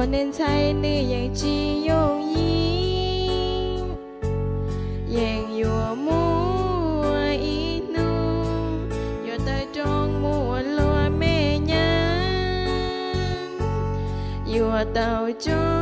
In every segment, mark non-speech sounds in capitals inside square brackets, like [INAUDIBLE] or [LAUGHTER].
我能猜你也只有一，仍有我一怒，有在中我落美人，有到中。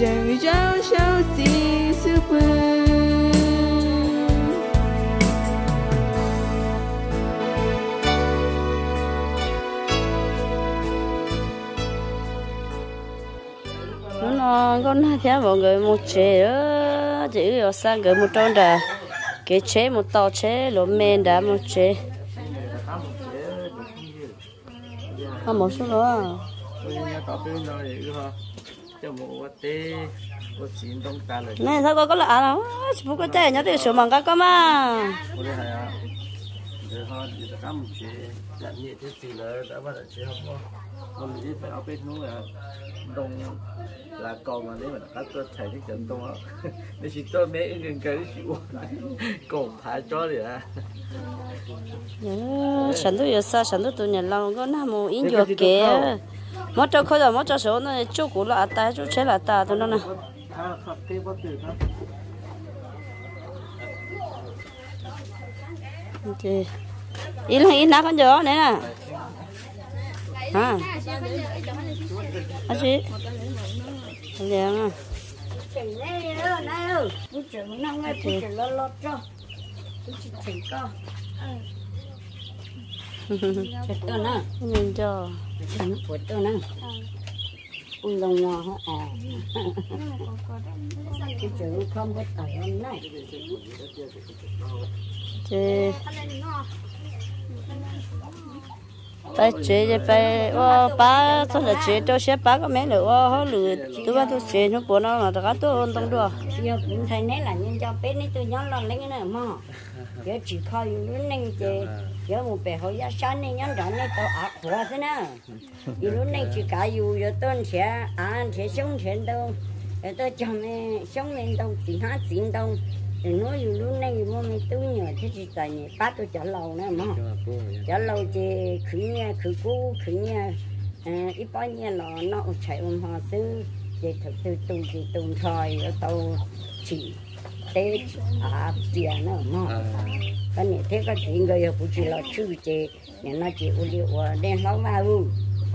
Chẳng rau sao si sư bư nó con theo mọi người một chế đó chỉ ở sang người một tròn đã cái chế một tàu chế lỗ men đã một chế không một số đó này sao có có lạ đâu chỉ có chế nhớ được số bằng các con mà. Rồi họ đi tới cắm chế nhận nhẹ thế gì là đã bắt đầu chế không có mình chỉ phải นู้น là đông là còn mà nếu mà các tôi [LAUGHS] thầy cái trận đông á. Nếu chỉ tôi mấy người cái chịu còn thả chó thì à sản xuất giờ sao sản xuất tụi nhà lâu có nằm một ít kẻ mất cho khơi rồi mất cho số nó chú cũ là à, ta chú chế là ta thôi nó nè. Thả khắp thì ít là ít nát [LAUGHS] con gió này nè à à chị liền à nhìn cho. ฉันปวดตัวนั่งอุ้งลงงอเขาแอบที่เจอคอมก็ต่อยม่นได้เจ tay chế chị phải, ô ba thôi là chế cho xe ba cái mấy nữa, ô họ lừa. Tôi bắt tôi chế nó của nó là tất cả tôi ôn tông đùa. Giờ cũng thấy nấy là nhân cho bé này tôi nhớ lo lấy cái này mà. Giờ chỉ coi lúc này chế giờ một bé hồi giờ sáng này nhớ rõ này tôi ác quá thế nè giờ lúc này chỉ cả dù, giờ tôi sẽ ăn sẽ à, sống chuyện đâu giờ tôi chồng này sống lên đâu chỉ hát chỉ đâu thì nói dù lúc này mà mình tôi nhớ thế chỉ tại nhỉ? Bắt tôi trả lâu nè mà. Trả lâu thì khử nhà khử cũ khử nhà à ít bao nhiêu là nó chạy ôm họ sư thì thực sự tu thì tu thôi ở tàu chỉ tế à tiền nữa mà. Cái này thế cái chuyện người ở cũng chỉ là chữ chế nên nó chỉ u liệu ở đen lâu mà u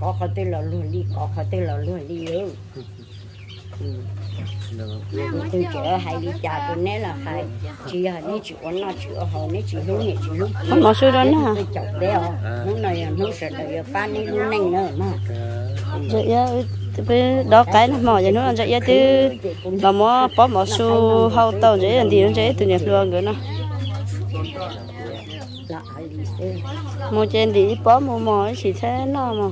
có khó tên là luôn đi có khó tên là luôn đi [LAUGHS] ừ tôi chở hai đi cha tôi nè là hai chỉ là nè chỉ có nó chỉ ở hồ nè chỉ lúc nè chỉ lúc không có số đó nè tôi chọc đeo. Lúc này nó sợ đời ba nè lúc này nữa mà. Vậy á bây đó cái nó mò vậy nó vậy á chứ mà mò bỏ mò su hậu tàu vậy làm gì nó vậy tụi nhật luôn rồi nó là mua trên đi bỏ mua mò chỉ thế nó mà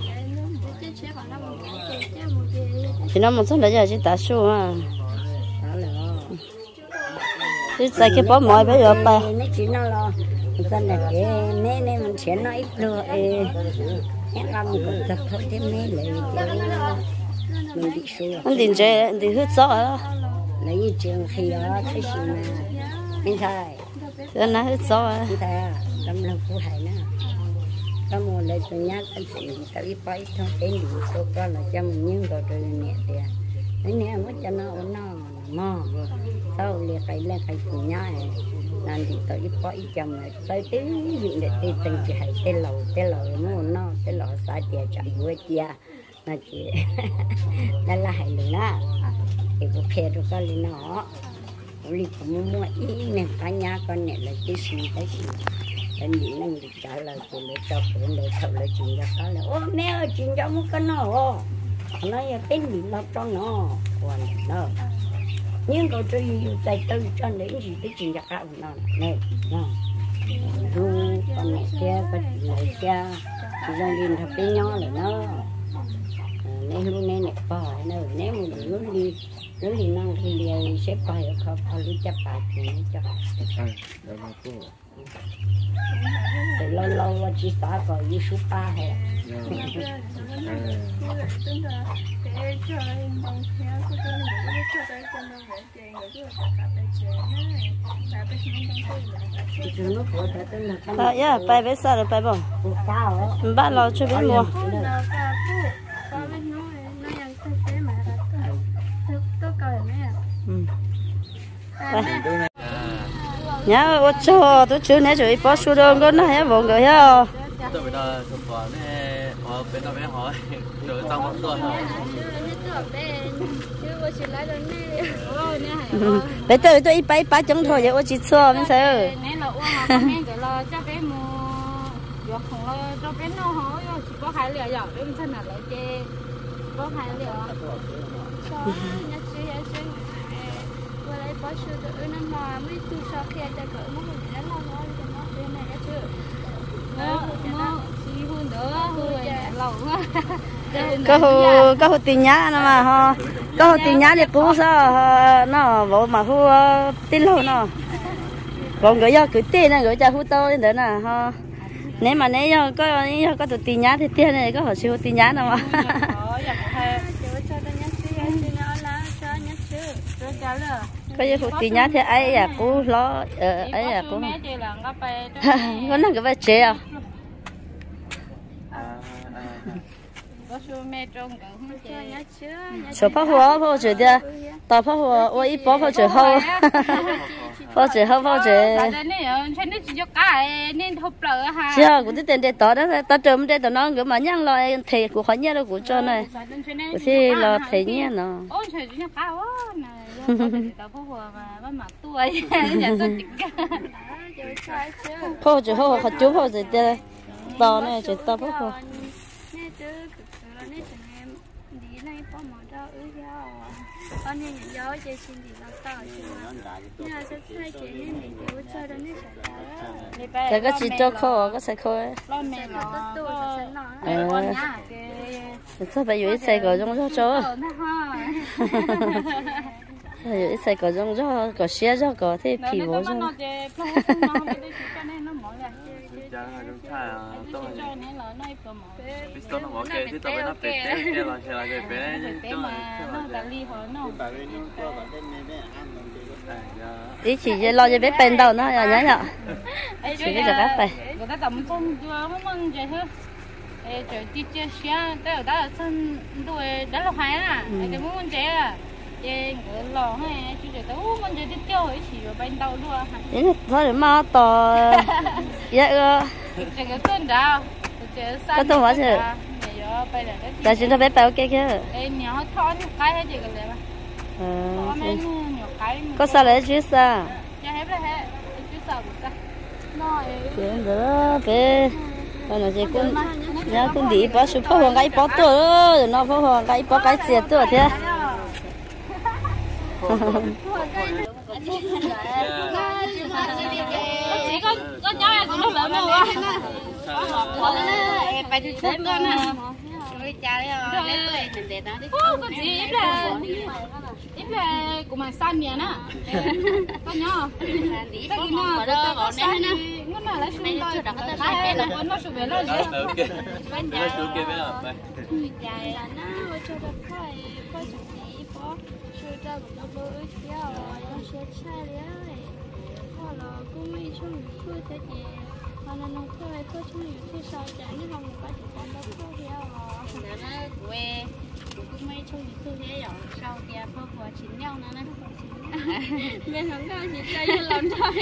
chỉ nó một số là giờ chỉ ta su à chỉ là sai cái bó mồi bây giờ ba nó chỉ nó lo dân là cái mẹ mẹ mình sẽ nói ít nữa em làm một cái tập thôi thế mẹ lấy mình bị xua anh định chơi anh định hút gió á lấy trường khi đó thế gì mà mình thay anh nói hút gió á mình thay làm làm phụ hải nữa có một lời tôi nhắc anh sẽ cái bay thôi cái gì số có là cho mình nhưng rồi rồi nhẹ cái này mất cho nó nó mò sau liền cái lên cái cùng nhau này làm thì tôi bay chồng này tới tiếng gì để tiền từng chỉ hay tên lầu tên lầu nó nó tên lầu sai tiền chạy vui tiền nó chỉ nó là hay nữa thì có khe rồi có lên nó Uli cũng mua ý nè cả nhà con này là cái em đấy anh nghĩ năng được trả lời của lễ cho của lễ thầu là chuyện cho có là, ô, mẹ ơi, chuyện cho muốn cái nó nói là tên bị nó cho nó còn nó nhưng có chơi nhiều tay tư cho đến gì tới chuyện ra cả nó nè nó con mẹ kia con chị mẹ kia chị là liền thập cái nhau là nó nên luôn nên này bỏ nó nếu mà đứa đi lúc đi năng thì liền sẽ bỏ ở khó khó lúc chấp bạc thì nó cho. À để mà cô thì lâu lâu mà chỉ xả có như số ba hay à. Thì chúng nó có thể tên là con à yeah bài bé sao rồi bài bỏ của cao á ba lo cho bé mua. Ừ nhá ô cho tôi chưa nãy rồi bỏ số đâu có nó hay vòng rồi ha tôi bây [LAUGHS] giờ chụp vào nè họ bên đó bên hỏi rồi trong một tuần bây giờ tôi ít bảy bảy trăm thôi vậy ô chỉ xua mình sao. nè là uống mà nghe cái là cho bé mua vừa không là cho bé nó hỏi chỉ có hai liệu rồi để mình thân là lại chê có hai liệu cho nhá chứ nhá chứ bỏ sự tự nó mà mới tu sau khi ta cỡ nó cũng đã lâu rồi cho nó bên này nhá chứ nó nó lâu quá. Có hồ có hồ tiền nhá nó mà ha có hồ tiền nhá thì cũ sao nó bộ mà hồ tin lâu nó. Còn gửi cho cứ tiền này gửi cho hồ tôi nữa nè ha nếu mà nếu có có tụi tiền nhá thì tiền này có hồ siêu tiền nhá nào mà [LAUGHS] có gì tiền nhá thì ấy à cũ lo ấy à cũ có năng cái vai chế à? Số phá hoa phá chữ đi tao phá hoa tôi ít bỏ phá chữ hậu [LAUGHS] phá chữ hậu phá chữ chưa cũng tiền để tao đó tao trộm để tao nó cái mà nhang lo thì của khó nhớ đâu của cho này. thì lo thì nhớ nó [LAUGHS] phá chữ hậu khó chú phá chữ đi tao này chữ tao phá hoa con nhìn nhận gió chơi xin thì nó to chứ mà nhà sẽ thay chị nên mình chịu chơi đó nên sẽ cái cái chỉ cho khô cái sai khô ấy lo mẹ nó tôi sẽ nó ờ con nhà cái sao bây giờ ít sai cái trong cho cho nó ha bây giờ ít sai cái trong cho có xe cho có thế thì bố cho nó chơi nó không biết cho nên nó mỏi là cha chúng ta tôi cho nên là nó có mỏi biết tôi nó bỏ kê thì tôi phải nó bể té cái là sẽ là cái bể thế mà nó đã ly hồi nó. Ý chỉ lo cho bé bên đầu nó nhá nhá chỉ biết được bài người ta tầm không chưa không mong chơi hết ê trời đi chơi xe tới ở đó là sân đuôi đó là hai à. Cái muốn chơi à chơi người lò hay chú chơi tới muốn chơi đi chơi ấy chỉ ở bên đầu luôn ý là thôi để mà to [LAUGHS] dạ ơ chơi cái tên đó chơi sao có tôi hóa chứ tại chúng ta bé bao cái kia ê nhỏ thon cái hay gì cái này mà ờ mấy nhỏ cái có sao lại chứ sao? Nhà hết rồi hết chứ sao? Được ta nó chuyện đó bé còn là gì cũng nhá cũng đi bỏ số phô hoàng cái bỏ tuổi rồi nó phô hoàng cái bỏ cái gì tuổi thế ít là ít là của mà san miền á con nhỏ cái gì nó đó có san nè nó là lấy xuống đây cái là nó nó xuống về nó bên nhà bên nào nó cho được khai khai cho ra một nó bơ theo nó sẽ chạy đấy hoặc là cũng mấy chung cứ thế gì hoặc là nó cứ cứ chung nhiều thứ sao chạy nó không có chỉ còn đâu cứ theo Nó nó quê, cũng mấy chung những thứ thế rồi. Sau kia có quả chín nhau nữa nè. bên không có gì chơi cho làm thôi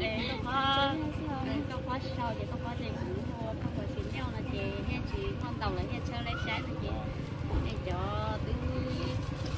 Để có có để có có sau thì có có tiền cũng mua có quả chín nhau là chị hay chị con tàu là hay chơi lấy trái là chị để cho tứ các hai của là các hai đều cho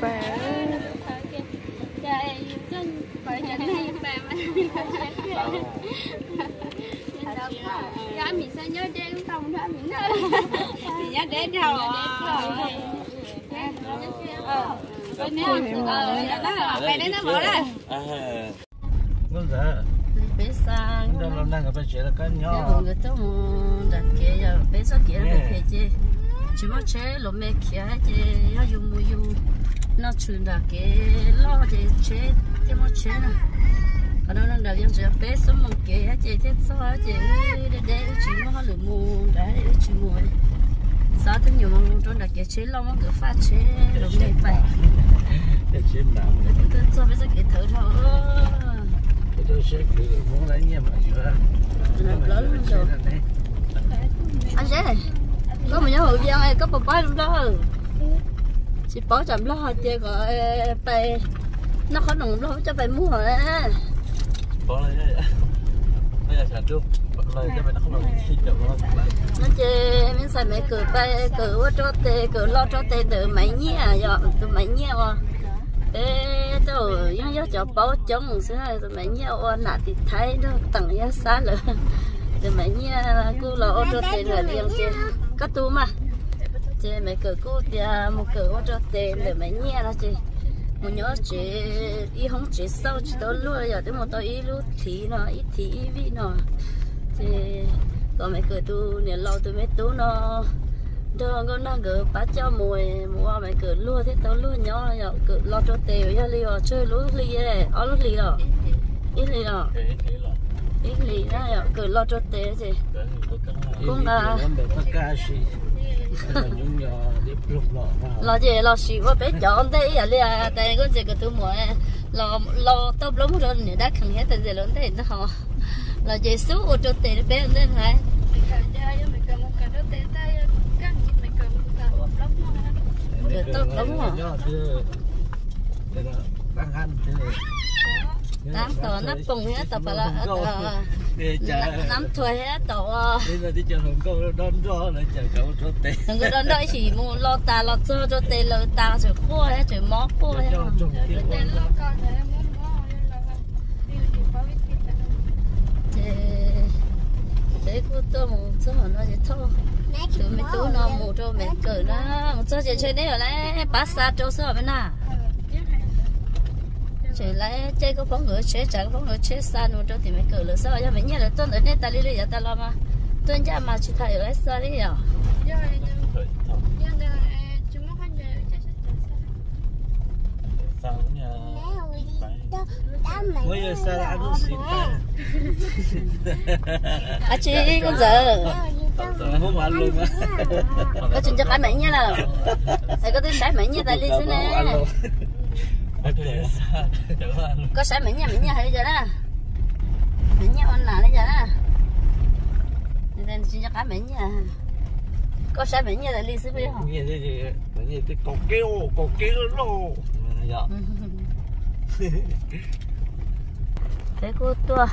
ờ món nè tôi thấy thì bà Dạ mình sẽ nhớ đến không đó mình Thì nhớ đến rồi. Ờ. Bên đó Ờ đó là Bên đó nó bỏ đó à ngon giờ bé cái cái chỉ có chế lỗ mẹ kia chứ nó dùng mua dùng nó chuyển đặt kia lo chứ chế chứ mà chế nè còn nó đặt những chuyện bé sống một kia chứ thế sao chứ để để chỉ mà lửa mua để chỉ mua sao thế nhiều mà trong kia chế lo mà cứ phát chế lỗ mẹ phải cái chuyện nào tôi sao bây giờ cái thở thôi cái tôi sẽ cứ muốn lấy nhầm mà chưa lớn rồi anh sẽ có một nhóm hội viên ấy có một bãi luôn đó. Chị bỏ chậm lo chị gọi ไป nó khó nồng lo cho phải mua rồi bỏ lại đây bây giờ sản xuất lời cho mình không làm gì. Được không nó chị mình xài mấy cửa bay cửa ở chỗ tê cửa lo chỗ tê từ mấy nhia rồi từ mấy nhia rồi ê đâu những yếu cho bảo chống là từ mấy nhia rồi nãy thì thấy đó tặng giá xa nữa từ mấy nhia cứ lo ở chỗ tê rồi liền chị có tu mà. Chị mấy cửa cô thì một cửa ô cho tê để mấy nhẹ là chị. Một nhớ chị, y không chị sau chị đó luôn giờ tới một tôi y lúc thì nó ít thì ít vị nó. Thì còn mấy cửa tu nè lâu tôi mấy tu nó. Đó con đang gỡ bá cho mùi mua mấy cửa luôn thế tao luôn nhỏ giờ. Cứ lo cho tiền giờ li chơi lúa li ấy ở lúa li rồi ít li rồi ít li đó giờ cửa lo cho tiền gì cũng là lo gì lo xì quá bé chọn li à tại con gì cái tu mùi lo lo tao lắm rồi nè đã khẳng hết giờ lớn thế nó họ là gì số ô cho tiền bé lên hả tám tờ nắp cùng hết tờ phải là năm thuê hết tờ Bây giờ đi chờ hồng câu đón cho lại chờ cậu cho tiền đừng có đón đợi chỉ mua lo ta lo cho cho tiền lo ta rồi khô hết rồi mó khô hết. cho thế cô tôi một số nó sẽ thôi. Từ mấy tú nó một cho mấy cỡ nó. Một số chơi chơi đấy ở đấy bát sa cho số bên nào chơi lại chơi có phong ngựa chơi chạy có phong ngựa chơi xa một cho thì mấy cỡ là sao giờ mấy nhà là tôi ở đây ta đi lấy ta lo mà. Tôi nhà mà chỉ thấy ở đấy sao đi à Sao nhà Bây giờ sao đã ăn xịt ta à chị con giờ không ăn luôn á. Có chuyện cho cái mấy nhà nào. Thầy có tin cái mấy nhà ta đi xin nè có sẽ mỉnh nhà mỉnh nhà bây giờ đó. Mỉnh nhà on là bây giờ đó. Nên xin cho cả mỉnh nhà. Có sẽ mỉnh nhà là lý sư biết không? Mỉnh đây thì mình nhà thì kêu còn kêu luôn. Dạ. [LAUGHS] Thế cô tua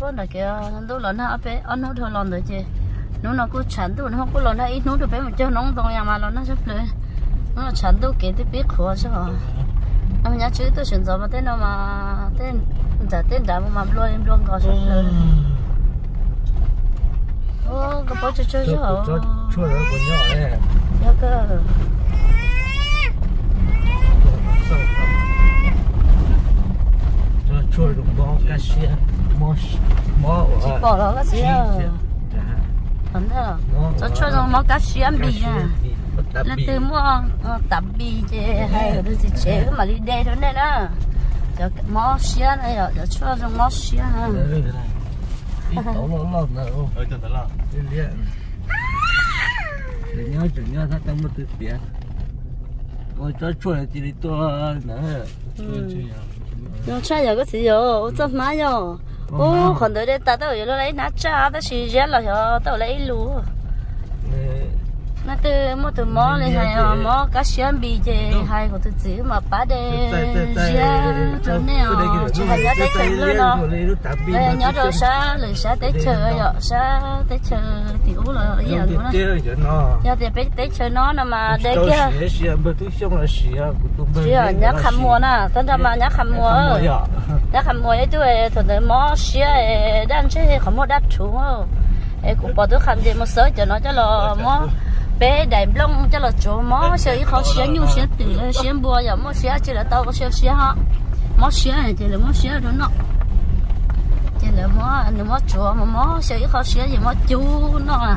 bữa nào kia nó lớn ha phải ăn hút hơi lớn rồi chứ nó nó cứ chán tụ nó có lớn ha ít nó được phải một chỗ nóng tông nhà mà lớn nó sắp lên nó chán tụ kế tiếp biết khó chứ hả ông nhá chứ tôi chuyển gió mà tên nào mà tên giả tên đã mà luôn em luôn có chuyện rồi ô cái bao chơi chơi chứ chơi chua rồi còn nhỏ đấy nhớ cơ chua rồi bó cá xia mò mò chỉ bỏ đó cá xia ấn thế rồi Chơi chua rồi mò cá xia bị à là từ mua tập bì chứ hay là gì chế mà đi đây thôi nè đó. Cho món xí này rồi cho cho trong món xí à Tổ lộn lộn nữa Ở chân đó là Liên liên Để nhớ chừng nhớ thắt tâm một từ tiền Ôi cho là chỉ đi tua nữa nó chơi giờ có gì rồi cho má rồi ô còn tới đây ta đâu giờ lấy nát cha ta chỉ rét là cho tao lấy lúa nó từ mua từ mỏ hay mỏ cá xiên bì chứ hay của từ chữ mà bá ra chỗ nào chỉ hay nhớ tới luôn đó. đây nhớ rồi sa lời sa tới chơi rồi sa tới chơi thì ú là ý là nó. Nhớ thì bé tới chơi nó mà đây kia. chỉ là nhớ khăm mua nè tân ra mà nhớ khăm mua nhớ khăm mua ấy tôi thường thường mỏ xiên đang chơi không mua đắt chú. Ấy cũng bỏ tôi khăm gì một sớ cho nó cho là mỏ bé đại long cho là chỗ mó ý khó xé nhu xé từ xé bùa giờ mó xé chỉ là tao có xé xé ha mó xé này chỉ là mó xé đó nó. Chỉ là mó nó mó chỗ mà mó ý khó xé gì mó chú nó à.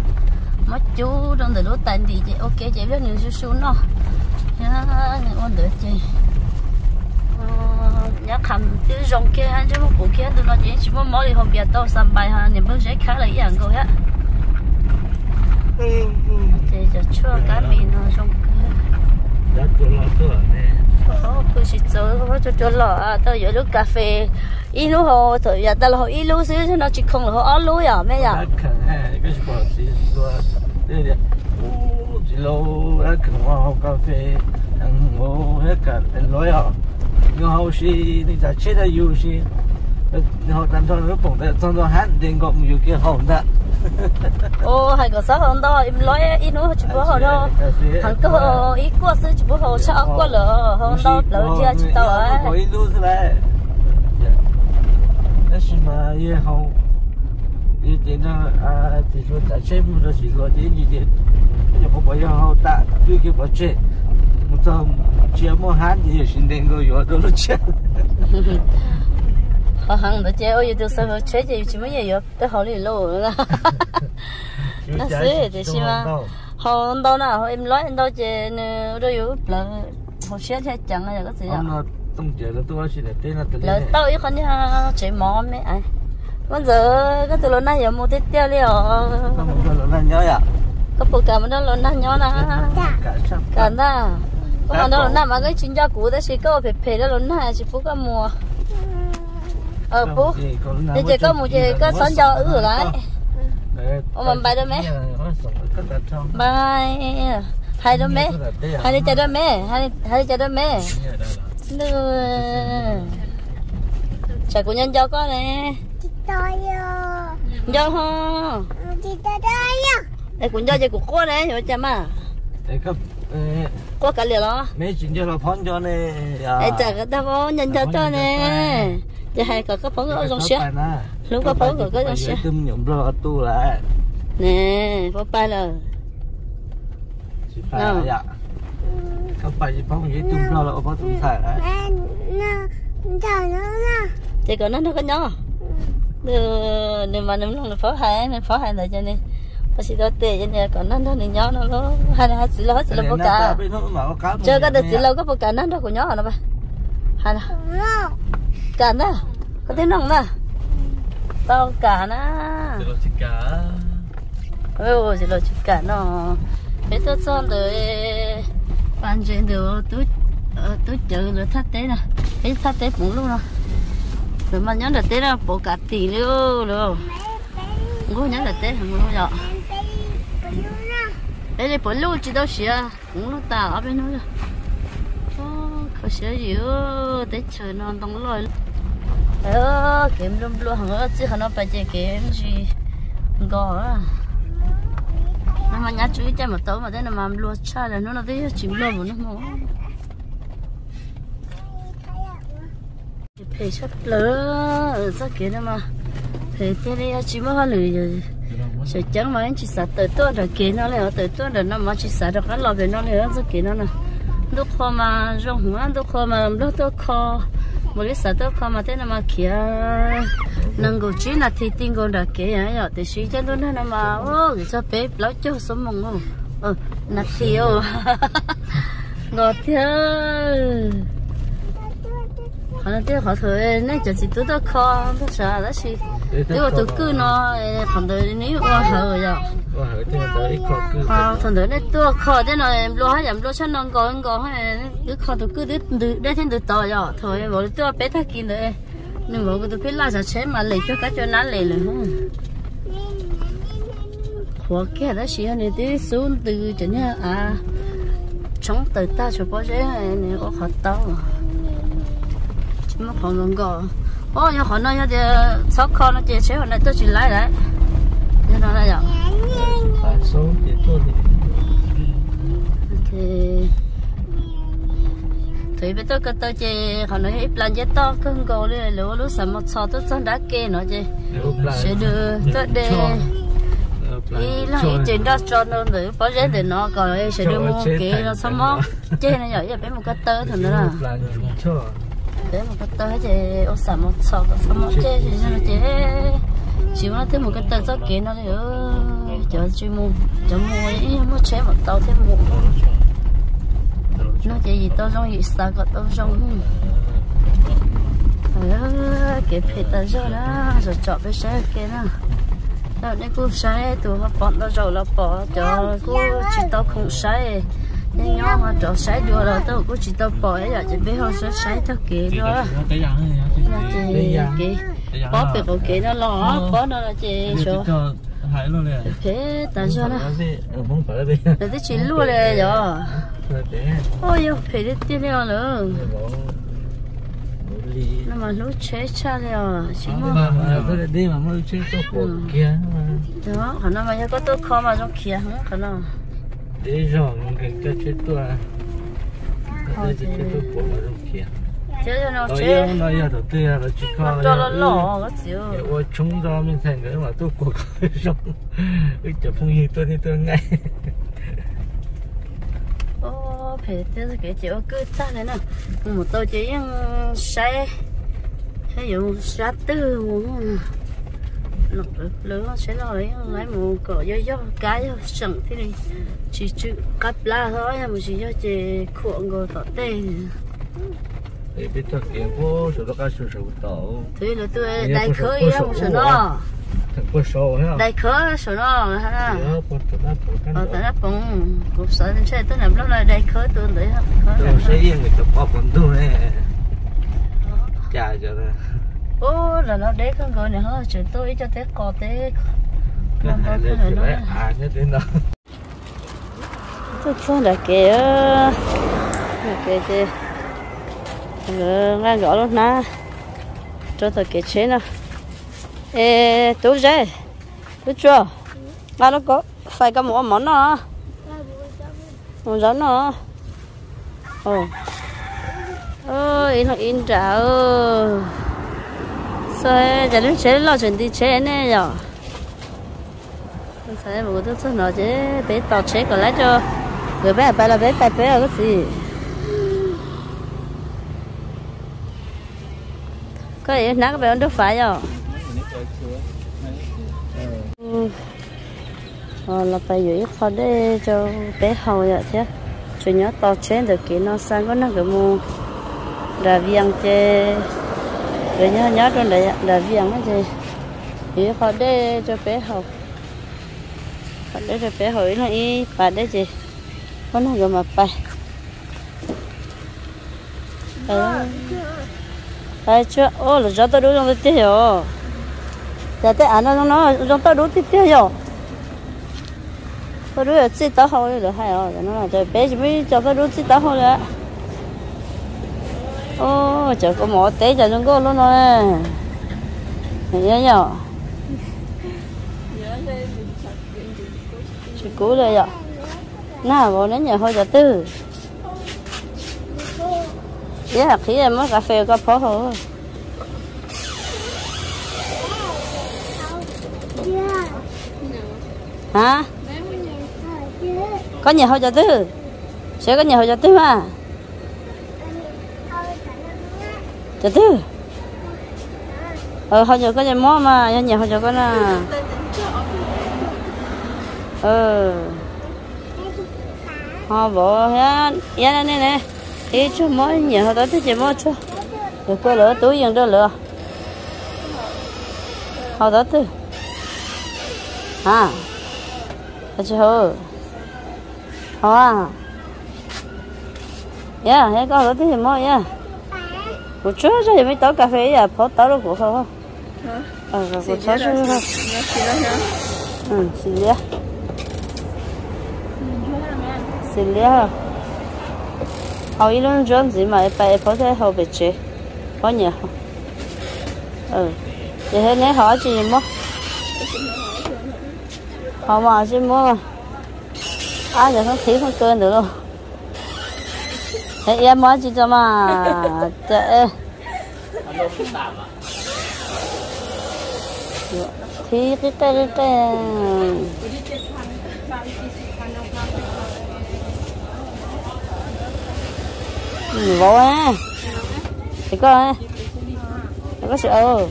Mó chú trong từ lúc tan thì chị. Ok chị biết nhiều số nó. Nhá ôn được chị. Nhá cầm cái rong kia hay chứ một kia tôi nói chỉ mó mó thì không biết tao sắm bài ha niệm bước sẽ khá là ý ăn câu á thì giờ chua cá mì nó trong đã tôi lo tôi nè có cứ chỉ chơi có cho cho lọ à tao giờ lúc cà phê ít lúc hồ thời giờ tao ít lúc xíu chứ nó chỉ không là hồ ăn lúc à mấy giờ cần ha cái đây đây ô chỉ lâu đã cần hoa cà phê ăn ngô hết cả ăn lối à nhưng hậu sĩ thì chết là yêu sĩ họ tạm thời nó bổng tại trong đó hát đến gọng nhiều kia hỏng đã ô hay có sao hơn đó em dạ. dạ, dạ. nói ít nữa chỉ bố họ đó. hắn cứ họ ít quá sư chỉ bố họ sao quá lỡ hơn đó lỡ chưa chỉ tao ấy. có ít nữa thế đấy chỉ mà yên hậu yên thế nó à thì số trả chết một rồi chỉ lo đến gì đến nhưng mà bây giờ họ tạ đưa cái bảo chết. Một thằng chia mua hát gì xin đến người rồi đó nó chết. [LAUGHS] họ hàng đó chơi ôi tôi sao chơi chơi chỉ mới giờ tới họ đi lâu nữa [LAUGHS] nó xí thì xí mà họ đâu. Nào? Họ em nói em đâu chơi nữa đâu yếu là họ xé chơi chẳng là cái gì nó tung chơi là tôi chỉ để tên là tên là tao ý con nha chơi mò mấy ai? Giờ cái từ lúc này giờ mua tết tiêu đi không có là nhớ à? Cái bộ cảm nó lúc này nhớ nè cả đó còn đó lúc mà cái chuyên gia cũ đó chỉ có phải phải đó lúc này chỉ phụ cái mua ờ bố thì chỉ có một chỉ có sẵn cho ứ lại. ô mình bay đó mẹ. bay hai đó mẹ. hai đi chơi đó mẹ. Hai hai đi chơi đó mẹ. Đưa. Chạy của nhân cho con nè. Cho ho đây cũng cho chơi của cô này hiểu chưa mà? Có cả liền đó mấy chuyện cho là phóng cho nè. Để chờ cái tao nhân cho cho nè giờ hai có cái phóng ở trong xe lúc có phóng ở cái trong xe tôm nhộng rồi tu lại nè phóng ba là chỉ phải dạ không phải phóng gì tôm rồi là phóng tôm thải đấy. Thì còn nó nó có nhỏ. Đưa nếu mà nếu nó phóng hai nên phóng hai là cho nên bác sĩ đó tệ cho nên còn nó nó thì nhỏ nó nó hai hai chỉ là chỉ là bốc cá chơi cái được chỉ là cái bốc cá nó đó của nhỏ nó ba hai là cá đó có tiếng nòng nè tao cá nè chỉ là chỉ cá ôi chỉ là chỉ cá nó bây giờ xong rồi. Ban chuyện được tôi tôi chờ rồi thắt tế nè cái thắt tế cũng luôn rồi rồi mà nhớ là tế là bộ cả tỷ luôn rồi ngô nhớ là tế thằng ngô rồi đây là bộ lúa chỉ đâu xía cũng lúc ta ở bên นู้น có xía gì ơ trời non đông lội, ờ kiếm luôn luôn hàng ơ chứ nó phải chơi kiếm gì? Gò á. Nó mà nhát chú chơi một tối mà thế là mà luôn cha là nó là thế chịu luôn mà nó mỏ phải sắp lỡ sao kia nữa mà. Phải thế này chỉ mới hoa lười rồi. Sợ chẳng mà anh chỉ sợ tới tôi rồi kia nó lại tới tôi rồi nó mà chỉ sợ được cái lò về nó lại ở kia nó nè lúc kho mà rong hoa đâu kho mà lúc đâu kho một cái sợ đâu kho mà thế nào mà kia. Nâng cổ chỉ là thì tin còn đã kia ấy rồi thì suy cho luôn nó mà. Ô, cái sao bé lão cho sống mong không? Ờ nát thiếu [LAUGHS] ngọt thiếu họ nói thế họ thôi nên chỉ chỉ tôi đâu kho tôi sợ đó gì nếu mà tôi cứ nó thằng đời nếu mà hở rồi họ thằng đời này tôi kho thế này em lo hay em lo cho nó còn còn hay cứ kho tôi cứ đứt để thêm được to rồi thôi bỏ tôi bé thắc kinh rồi nhưng mà tôi biết là sẽ chế mà lấy cho cái cho nó lấy rồi khóa kia đó xí này đi xuống từ chỗ nhà. À chống từ ta cho bao giờ này có khó tao chỉ mà còn lần gò ô nhà họ nói thì sáu con nó chỉ chế họ này tôi chỉ lấy đấy. Thế nó vậy tại số thì tôi thì thì thì bây giờ cái tôi chỉ họ nói ít lần chết to cưng gò đi lúa lúa sắm một sọ tôi chân đá kê nó chứ sẽ đưa tôi để ý là ý chuyện đó cho nó để bao giờ để nó còn sẽ đưa mua kê nó xong mó trên này giờ bé một cái tơ thôi nữa là để một cái tơ chị ô sắm một sọ xong mó chế thì nó chế chỉ muốn thêm một cái tơ cho kê nó đi ơ chờ chị mua chờ mua ý mua chế một tàu thêm một nó chỉ gì tao trong gì sao có tao trong ờ cái phê ta rồi đó rồi chọn cái xe kia đó tao nên cũng sai tụi họ bọn tao rồi là bỏ cho cô chỉ tao không sai nên nhau mà chỗ sấy đua rồi tôi cũng chỉ tôi bỏ ấy là chỉ biết họ sấy sấy thôi kì đó. là chị kì bỏ bị cổ lo bỏ nó là chị chỗ thế tại sao nó. Là chỉ luôn này rồi ôi yêu phải đi tiếp theo nữa. Nó. Mà lúc chế cha rồi chỉ mà đi mà lúc chế tôi ừ. cổ kia. Đó khả năng mà nhớ có tôi khó mà trong kia không khả năng để rồi cái cái chơi tôi cái tôi của mà trong kia chế cho nó tôi chế yêu nó yêu đầu tiên là chỉ có cho nó lỏ cái tôi chúng ra mình thành cái mà tôi cái trong cái chụp phong gì tôi thì tôi ngay. Ô phải tiêu cái chịu cứ ta này nè một tôi chỉ sai hay dụ sát tư muốn lọc lửa sẽ lo lấy lấy một cỏ do do cái sẵn thế này. Chỉ chữ cắt la thôi mà chỉ do chỉ khuộn rồi tỏ tê để biết cho kia vô số đó cái số số tàu thế là tôi đại khơi ra một số nó thằng có số ha đại khơi số nó ha ở tại nó cũng cũng sợ nên xe tôi làm lúc này đại khơi tôi để khơi Tôi sẽ yên người chụp bọc con tôi nè. Chà cho ô là nó để con gọi này hơi chuyện tôi cho cò té cái Làm cái đấy nó- à nhất đến đó tôi không là kìa là kìa chứ. Ngang gọi luôn nè cho tôi kìa chế nè ê tú dê tú chưa? Mà nó có phải có một món nào một rắn nào ồ. Ôi nó in trả ơ sao giờ nó chế lo chuyện đi chế nè giờ sao mà tôi nói chế bé tao chế còn lại cho người bé bé là bé bé bé là cái gì cái gì nãy các bé được phải rồi ờ là phải giữ khó để cho bé hầu vậy chứ chủ nhớ to chế được kỹ nó sang có nó cái mua là viang chơi rồi nhớ nhớ trong đấy là viang nó chê thì họ để cho bé học họ để cho bé học nó y bà để gì? Có nó gọi mà phải ai ờ. ờ, chưa. Ô, là cho tôi đúng trong cái rồi giờ thế anh nó nó trong tôi đúng tiếp theo tôi đúng là chỉ tao học rồi, hay rồi, nó là cho bé chỉ mới cho tôi đúng chỉ tao học rồi ô trời có mỏ té trời trong cô luôn rồi. Nhớ nhở? Chị cú rồi ạ. Nào bộ đến nhà hồi giờ tư. Giá hạt khí em mới cà phê cà phó thôi. Hả? Có nhà hồi giờ tư? Sẽ có nhà hồi giờ tư mà giờ tư ờ hồi giờ có nhà mó mà nhà nhà hồi giờ có ờ. Dạ, nè ờ. Họ bỏ hết ya này nè này ý cho mỗi nhà họ tới chỉ mỗi chú được quay lửa, túi yên đó lửa. Họ tới. Từ dạ, à ở chỗ họ à. Yeah ya có tới thì 我这这里面倒咖啡呀，跑倒了过后哈。嗯。嗯，我这是。你要洗了先。嗯，洗了。洗了。后一轮这样子嘛，白跑在后边去，好热哈。嗯，这些你好吃么？好嘛，吃么嘛？啊，这上提上根的了。Thế em mới chỉ cho mà chạy thì cái cái cái cái vô á. Thì có á. Có sợ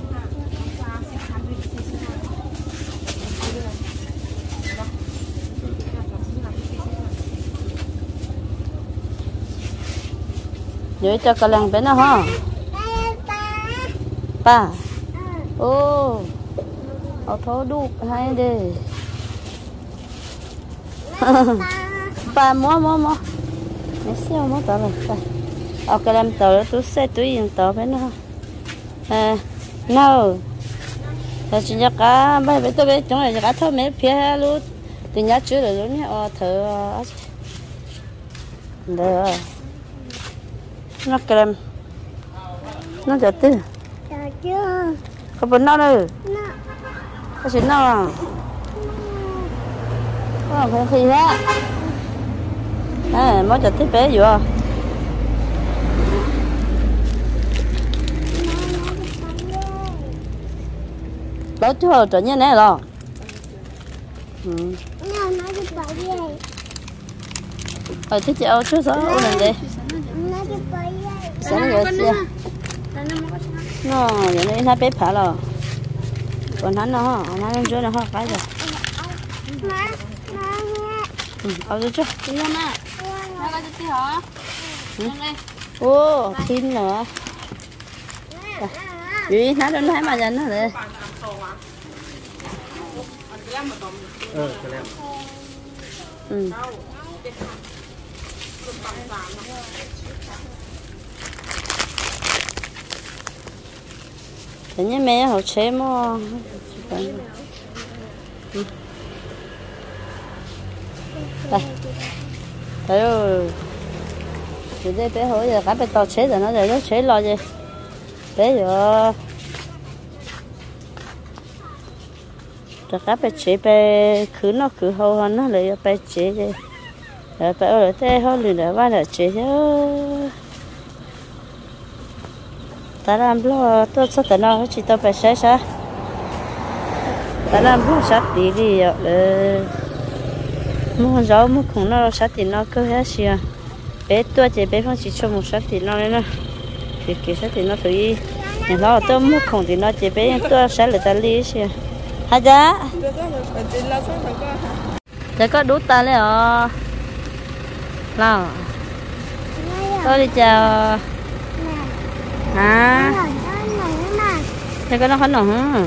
Vậy cho cả lần bên nó ha ba ô. Ở thố đu hay đi. Ba mua mua mua mấy xíu mua tao rồi ở cái làm tao tôi sẽ tôi yên tao bên nó à no. Là chỉ nhắc cả bây bây tôi bây chúng là cả thôi mấy phía luôn từ nhá chưa được luôn nhá ờ thở được nó kem nó giật tư. Có bốn nó đâu. Có chín nó à? Có phải khi á à mới giật tiếp bé vừa. Đó hồi trở như này rồi ừ. ở thế chị ơi chú sao lên đây sáng giờ xe? Nó giờ này nó bếp phá rồi còn hắn nó nó lên chỗ nó cái rồi. Ừ ở đây chứ ô tin nữa. Gì nó đến thấy mà dành nó rồi này ừ thế nhé mẹ họ chế mà đây. Thấy rồi thì đây bé hỏi giờ cả bé tao chế rồi nó rồi nó chế lo gì bé giờ. Rồi cả bé chế bé cứ nó cứ hầu hơn nó, lấy bé chế rồi bé ở đây họ lười để ba là chế chứ ta làm lo tôi sắp tới nói chỉ tôi phải xé sao ta làm lo sắp đi ờ, ờ. đi rồi mua rau mua khủng nó sắp thì nó cứ hết xia à. bé tôi chỉ bé phong chỉ cho một sắp thì nó nên thì cái sắp thì nó thử nhà nó tôi mua khủng thì nó chỉ bé tôi sẽ lại ta lý xia hả cha để có đút ta lấy à? Nào. Tôi đi chào à thế cái nó khó nổi hả?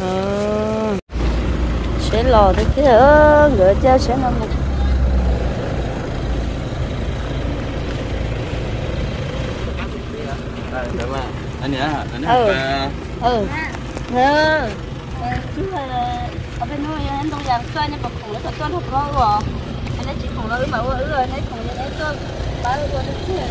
Ờ. Sẽ lò thế kia ơ ngựa cha sẽ nó một anh nhớ hả? Anh ừ. ừ. Ừ chứ là ở bên nuôi anh đâu dám cho anh bọc khủng nó cho nó có rồi anh ấy chỉ khủng nó mà ừ rồi anh khủng anh ấy cho ba ừ rồi thế là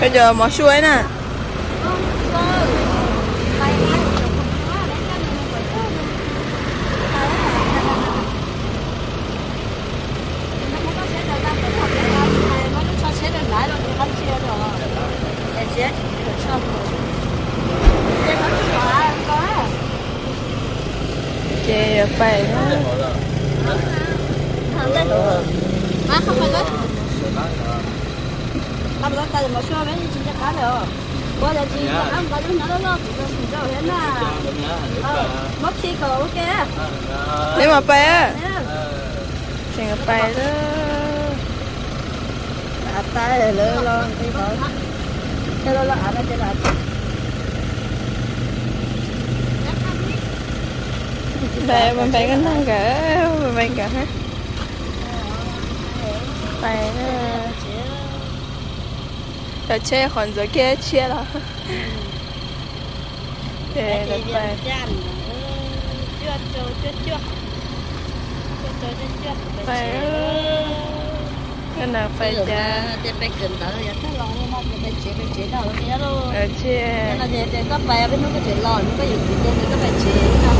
bây giờ mò xuôi nè. Chè được vậy À không phải đó. Có tay mà xua mấy chắc cá được. Qua là chị không? Có đứa nó đó thì rồi hết. Ờ, mất xí cổ ok. nếu mà bé chè được vậy đó. À tay lỡ lo cái đó. Cái đó là ăn cái là về mình phải cái thằng cả mình phải cả hết vậy đó cho che còn giờ kia che là để được về chưa chưa chưa chưa cái nào phải cha để phải cần đỡ vậy cái lò nó mong để chế để chế nào cái đó luôn chế nó chế để các bài bên nó có thể lò nó có dùng tiền để các bài chế